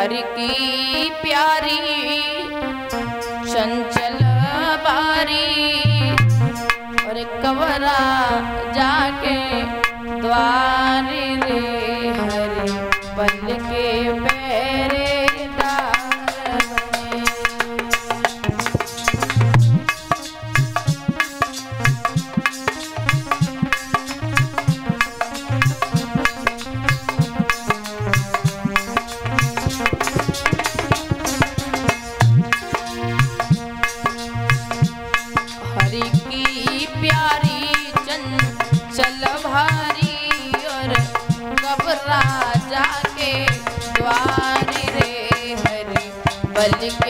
हर की प्यारी चंचल बारी और कवरा की प्यारी चंचल भारी और कब राजा के द्वार रे हरि बल के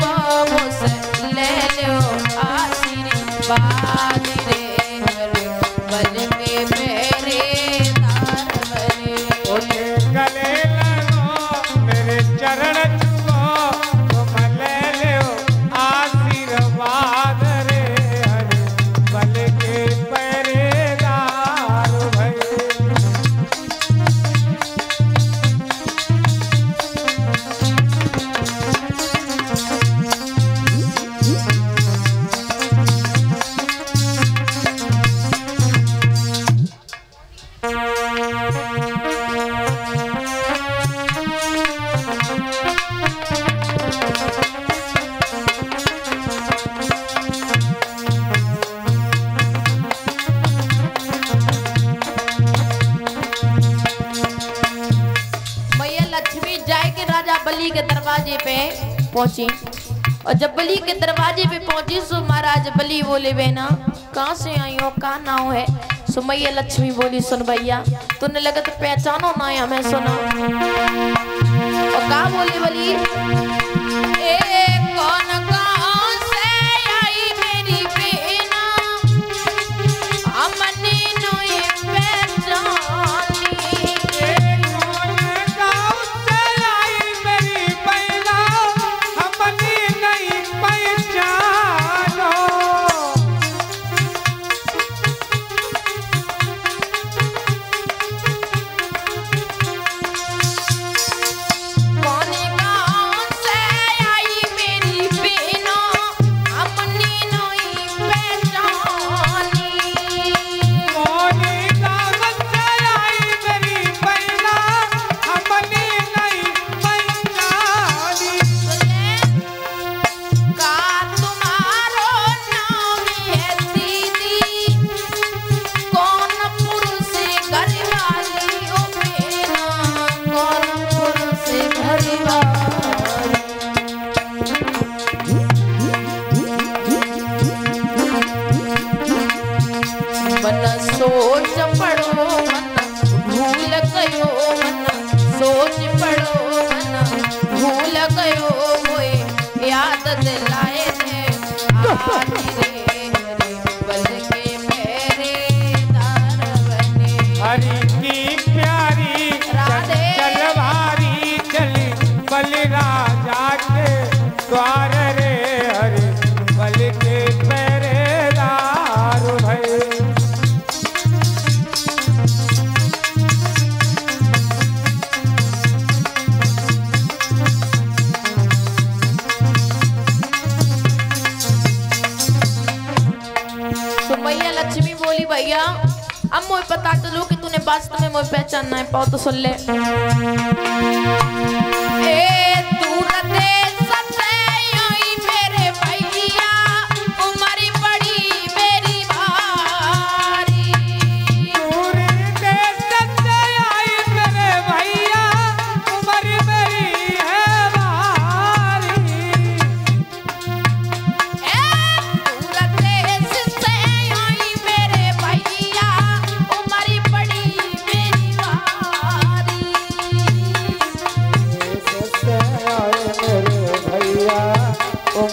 Vamos, lele, asiri, badire. के के दरवाजे पे पहुँची। और जब बलि के दरवाजे पे पहुँची, सो महाराज बली बोले, बहना, कहाँ से आई हो? कहा नाव है सो मैया लक्ष्मी बोली, सुन भैया, तूने लगा तो पहचानो ना मैं सुना? और कहा बोली बलि? मन सोच पढ़ो मन भूल गयो मन सोच पढ़ो मन भूल गयो मोए याद दिलाए थे आज रे हरे भैया, अब मुझे पता चलो कि तूने वास्तव में मुझे पहचानना है। पाओ तो सुन ले।